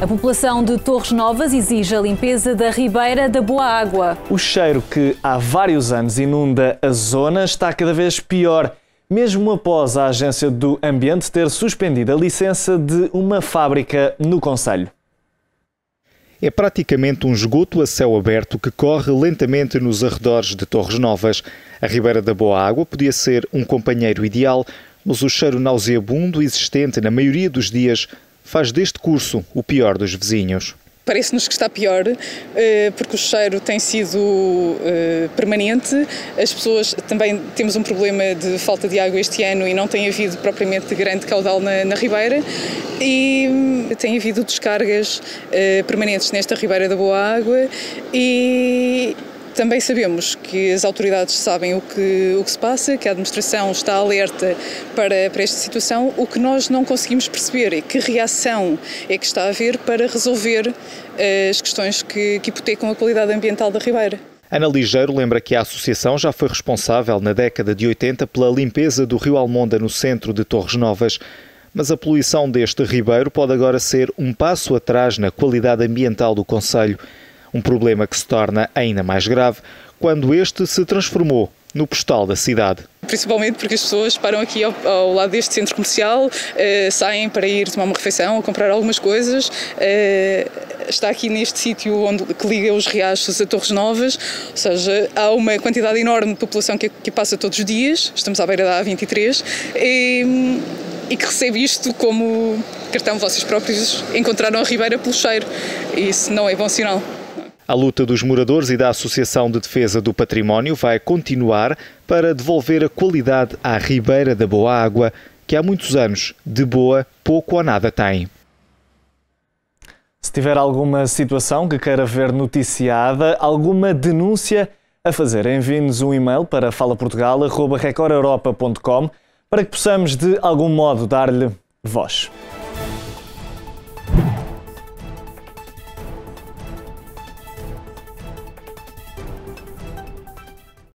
A população de Torres Novas exige a limpeza da Ribeira da Boa Água. O cheiro que há vários anos inunda a zona está cada vez pior, mesmo após a Agência do Ambiente ter suspendido a licença de uma fábrica no Conselho. É praticamente um esgoto a céu aberto que corre lentamente nos arredores de Torres Novas. A Ribeira da Boa Água podia ser um companheiro ideal, mas o cheiro nauseabundo existente na maioria dos dias faz deste curso o pior dos vizinhos parece-nos que está pior, eh, porque o cheiro tem sido eh, permanente. As pessoas também temos um problema de falta de água este ano e não tem havido propriamente grande caudal na, na Ribeira. E hum, tem havido descargas eh, permanentes nesta Ribeira da Boa Água e, também sabemos que as autoridades sabem o que, o que se passa, que a administração está alerta para, para esta situação. O que nós não conseguimos perceber é que reação é que está a haver para resolver eh, as questões que, que hipotecam a qualidade ambiental da Ribeira. Ana Ligeiro lembra que a associação já foi responsável na década de 80 pela limpeza do rio Almonda no centro de Torres Novas. Mas a poluição deste ribeiro pode agora ser um passo atrás na qualidade ambiental do Conselho. Um problema que se torna ainda mais grave quando este se transformou no postal da cidade. Principalmente porque as pessoas param aqui ao, ao lado deste centro comercial, eh, saem para ir tomar uma refeição ou comprar algumas coisas. Eh, está aqui neste sítio onde que liga os riachos a Torres Novas, ou seja, há uma quantidade enorme de população que, que passa todos os dias. Estamos à beira da A23 e, e que recebe isto como cartão. Vocês próprios encontraram a Ribeira pelo cheiro e isso não é bom sinal. A luta dos moradores e da Associação de Defesa do Património vai continuar para devolver a qualidade à Ribeira da Boa Água, que há muitos anos, de boa, pouco ou nada tem. Se tiver alguma situação que queira ver noticiada, alguma denúncia a fazer, envie-nos um e-mail para falaportugal.recordeuropa.com para que possamos de algum modo dar-lhe voz.